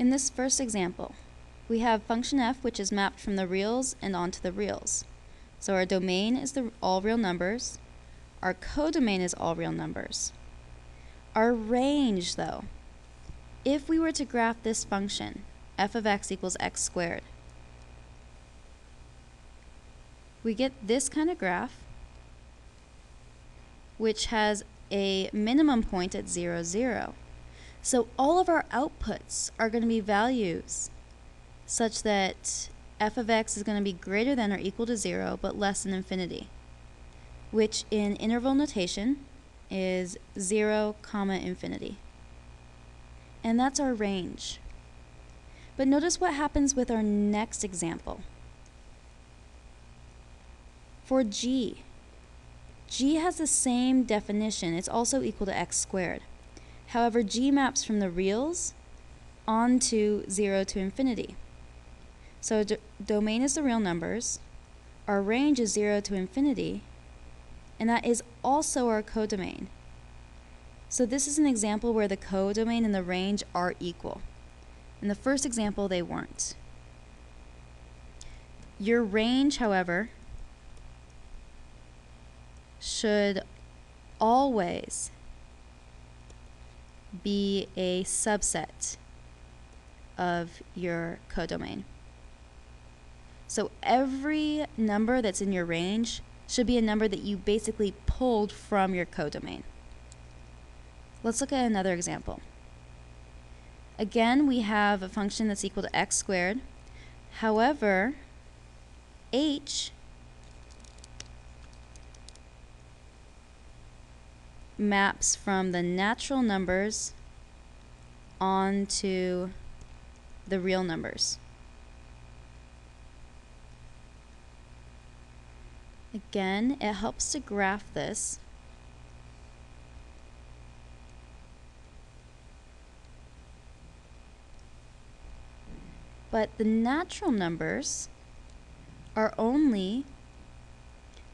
In this first example, we have function f which is mapped from the reals and onto the reals. So our domain is the all real numbers, our codomain is all real numbers. Our range though, if we were to graph this function, f of x equals x squared, we get this kind of graph which has a minimum point at 0, 0. So all of our outputs are going to be values such that f of x is going to be greater than or equal to 0 but less than infinity, which in interval notation is 0 comma infinity. And that's our range. But notice what happens with our next example. For g, g has the same definition. It's also equal to x squared. However, g maps from the reals onto 0 to infinity. So do domain is the real numbers, our range is 0 to infinity, and that is also our codomain. So this is an example where the codomain and the range are equal. In the first example, they weren't. Your range, however, should always be a subset of your codomain. So every number that's in your range should be a number that you basically pulled from your codomain. Let's look at another example. Again, we have a function that's equal to x squared. However, h maps from the natural numbers onto the real numbers. Again, it helps to graph this. But the natural numbers are only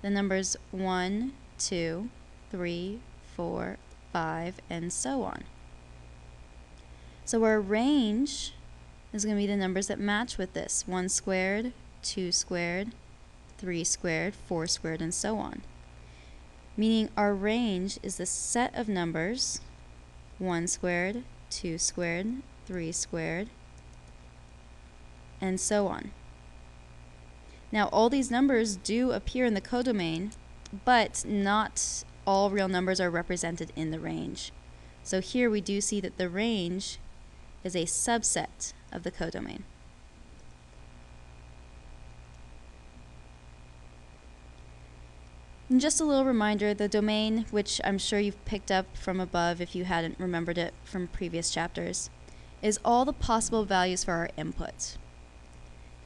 the numbers 1, 2, 3, four, five, and so on. So our range is going to be the numbers that match with this. 1 squared, 2 squared, 3 squared, 4 squared, and so on. Meaning our range is the set of numbers 1 squared, 2 squared, 3 squared, and so on. Now all these numbers do appear in the codomain, but not all real numbers are represented in the range. So here we do see that the range is a subset of the codomain. And just a little reminder, the domain, which I'm sure you've picked up from above if you hadn't remembered it from previous chapters, is all the possible values for our input.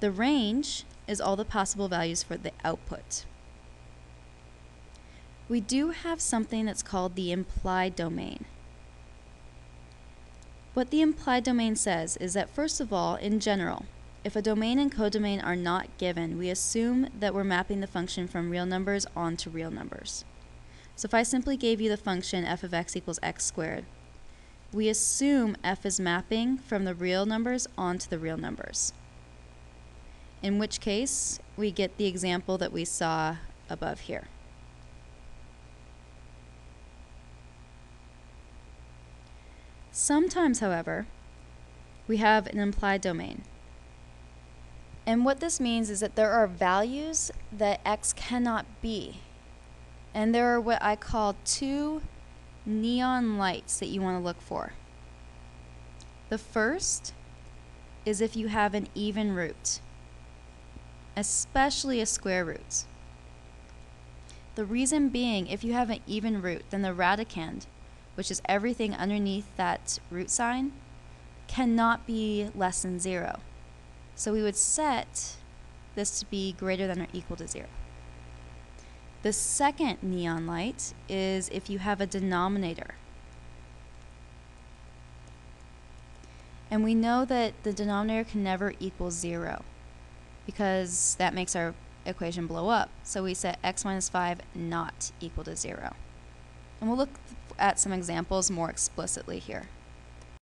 The range is all the possible values for the output we do have something that's called the implied domain. What the implied domain says is that first of all, in general, if a domain and codomain are not given, we assume that we're mapping the function from real numbers onto real numbers. So if I simply gave you the function f of x equals x squared, we assume f is mapping from the real numbers onto the real numbers. In which case, we get the example that we saw above here. Sometimes, however, we have an implied domain. And what this means is that there are values that x cannot be. And there are what I call two neon lights that you want to look for. The first is if you have an even root, especially a square root. The reason being, if you have an even root, then the radicand which is everything underneath that root sign, cannot be less than 0. So we would set this to be greater than or equal to 0. The second neon light is if you have a denominator. And we know that the denominator can never equal 0 because that makes our equation blow up. So we set x minus 5 not equal to 0. And we'll look at some examples more explicitly here.